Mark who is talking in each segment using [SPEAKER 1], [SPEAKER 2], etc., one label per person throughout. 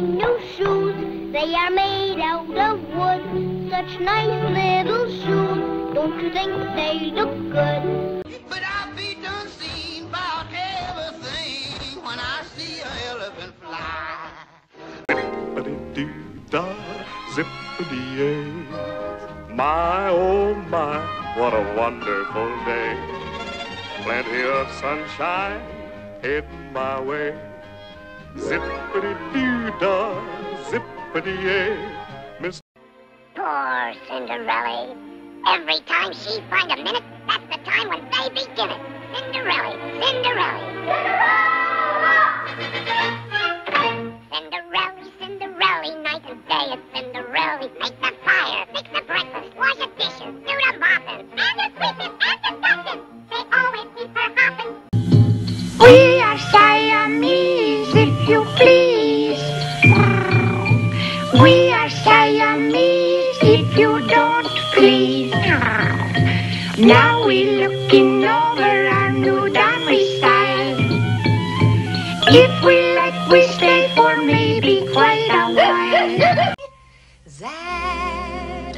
[SPEAKER 1] Have you seen my new shoes? They are made out of wood. Such nice little shoes. Don't you think they look good?
[SPEAKER 2] But I'll be done seen about everything when I see an elephant fly.
[SPEAKER 3] Zippity-doo-dah, zippity-yay. My, oh my, what a wonderful day. Plenty of sunshine heading my way. Zippity-doo-dah, zippity-yay. Miss
[SPEAKER 4] Poor Cinderella. Every time she find a minute, that's the time when they begin it. Cinderella, Cinderella. Cinderella, Cinderella, night and day it's Cinderella. Make
[SPEAKER 5] Now we're looking over our new diary style. If we like, we stay for maybe quite a while.
[SPEAKER 6] That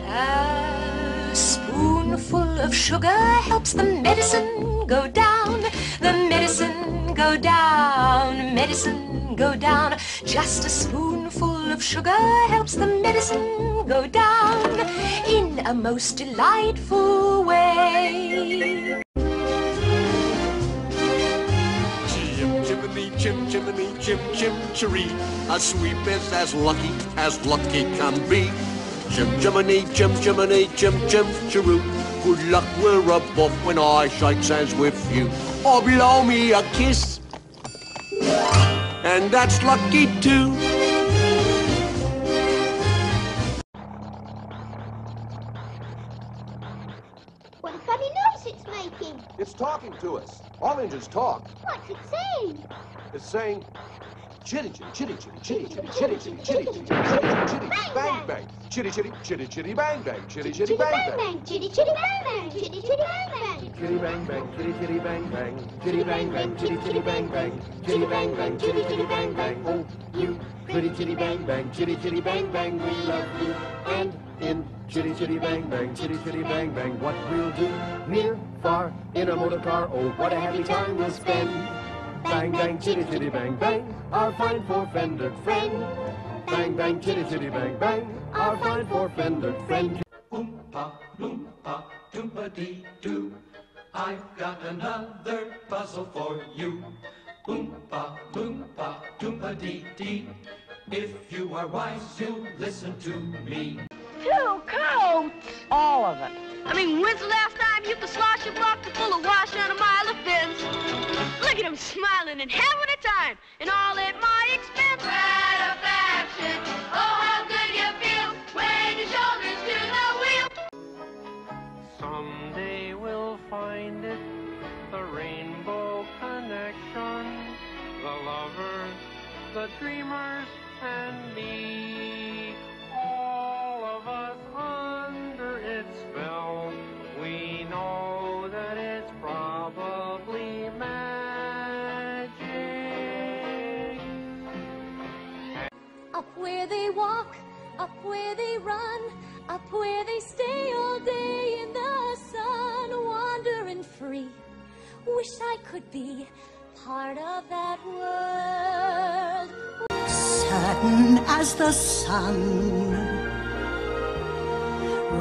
[SPEAKER 6] a spoonful of sugar helps the medicine go down, the medicine go down, medicine go down. Just a spoonful of sugar helps the medicine go down in a most delightful way.
[SPEAKER 7] Chim chimney, chim chimney, chim chim chiree. A sweep is as lucky as lucky can be. Chim chimney, chim chimney, chim chim chiroo. Good luck, we're above when I shake hands with you. Or blow me a kiss. And that's lucky too.
[SPEAKER 1] It's
[SPEAKER 8] talking to us. All engines talk.
[SPEAKER 1] What's it saying?
[SPEAKER 8] It's saying chitty chitty chitty chitty chitty chitty chitty chitty chitty chitty chitty bang bang chitty chitty chitty chitty bang bang chitty chitty bang bang
[SPEAKER 1] Chitty chitty bang bang. Chitty chitty bang bang.
[SPEAKER 8] chitty bang bang chitty chitty bang bang chitty bang bang chitty chitty bang bang chitty bang bang chitty chitty bang bang oh you pretty chitty bang bang chitty chitty bang bang we love you and in chitty chitty bang bang chitty chitty bang bang what we'll do near far in a motor car oh what a happy time we'll spend bang bang chitty chitty bang bang our fine four-fendered friend bang bang chitty chitty bang bang our fine four-fendered friend
[SPEAKER 9] Oompa, loompa, doompa dee doo. I've got another puzzle for you. Oompa, loompa, doompa dee dee. If you are wise, you'll listen to me.
[SPEAKER 10] Two coats! All of it. I mean, when's the last time you could slosh your bucket full of wash on a mile of fence? Look at him smiling and having a time, and all at my expense. Satisfaction.
[SPEAKER 6] Where they walk, up where they run, up where they stay all day in the sun, wandering free. Wish I could be part of that world.
[SPEAKER 5] certain as the sun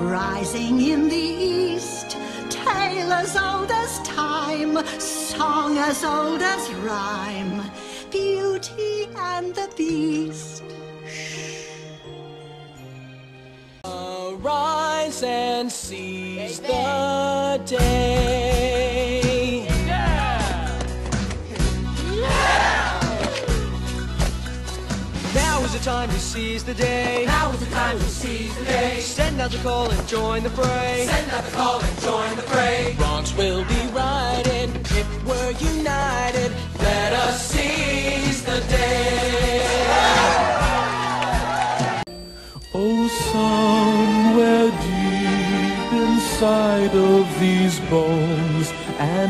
[SPEAKER 5] rising in the east tale as old as time song as old as rhyme beauty and the beast
[SPEAKER 11] And seize the day. Now is the time to seize the day. Now is the time to seize the day. Send out the call and join the fray. Send out the call and join the fray. Wrongs will be
[SPEAKER 12] bones, an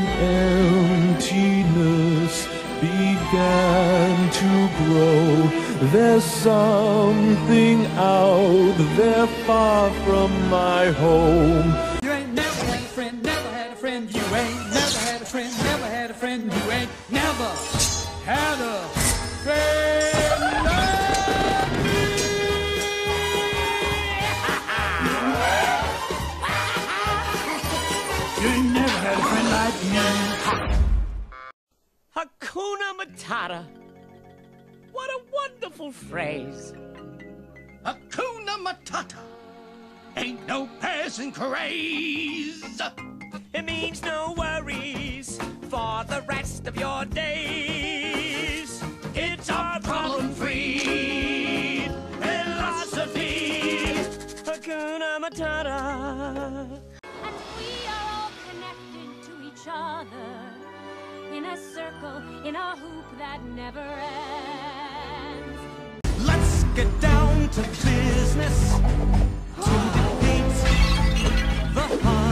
[SPEAKER 12] emptiness began to grow. There's something out there far from my home.
[SPEAKER 11] You ain't never had a friend, never had a friend. You ain't never had a friend, never had a friend. You ain't never had a friend.
[SPEAKER 13] Matata. What a wonderful phrase.
[SPEAKER 2] Hakuna Matata. Ain't no passing craze.
[SPEAKER 13] It means no worries for the rest of your days. It's our problem-free philosophy. Hakuna Matata.
[SPEAKER 14] And we are all connected to each other in a circle, in a hoop that never ends.
[SPEAKER 11] Let's get down to business. To the Huns.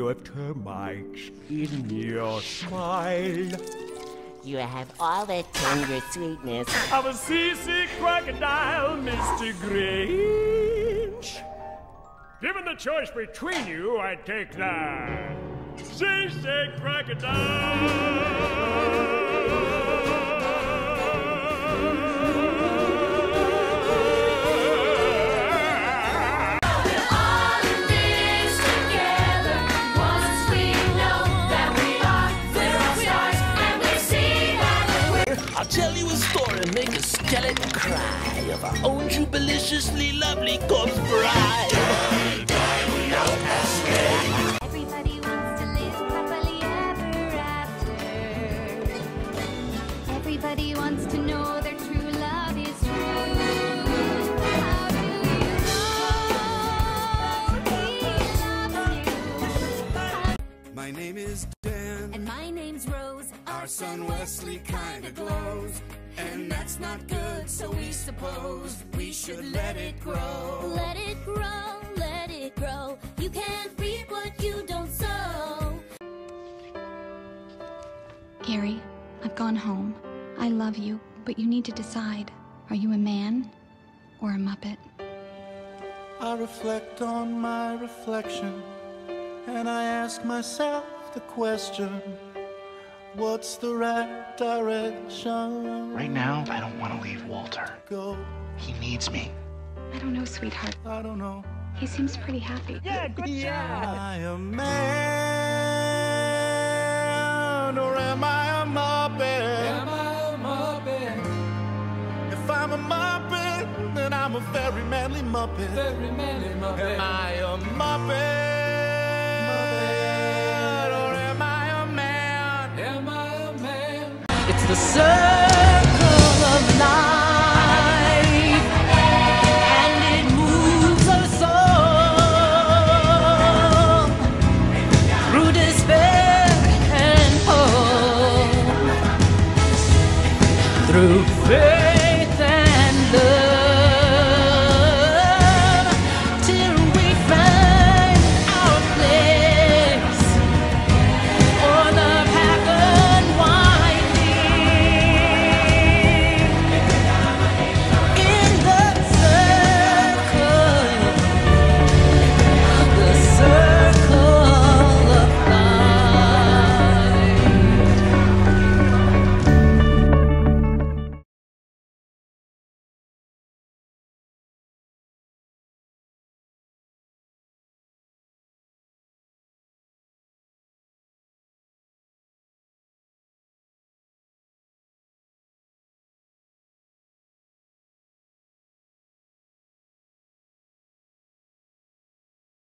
[SPEAKER 11] You
[SPEAKER 12] have termites in your smile.
[SPEAKER 13] You have all the tender sweetness.
[SPEAKER 12] of a seasick crocodile, Mr. Grinch. Given the choice between you, I'd take the seasick
[SPEAKER 15] I'll of our own jubiliciously lovely corpse bride.
[SPEAKER 14] Everybody wants to live happily ever after. Everybody wants to know their true love is true. How do you know he loves you?
[SPEAKER 11] My name is Dan.
[SPEAKER 14] And my name's Rose.
[SPEAKER 11] Our son Wesley kinda glows. And that's not good, so we suppose we should let it grow.
[SPEAKER 14] Let it grow, let it grow. You can't reap what you don't sow.
[SPEAKER 16] Gary, I've gone home. I love you, but you need to decide. Are you a man or a Muppet?
[SPEAKER 17] I reflect on my reflection and I ask myself the question What's the right direction?
[SPEAKER 18] Right now, I don't want to leave Walter.
[SPEAKER 17] Go.
[SPEAKER 18] He needs me.
[SPEAKER 16] I don't know, sweetheart.
[SPEAKER 17] I don't know.
[SPEAKER 16] He seems pretty happy.
[SPEAKER 17] Yeah, good I am man or am I a Muppet? Am I a Muppet? If I'm a Muppet, then I'm a very manly Muppet. Very manly Muppet. Am I a Muppet? the circle of life And it moves our soul
[SPEAKER 11] Through despair and hope. Through faith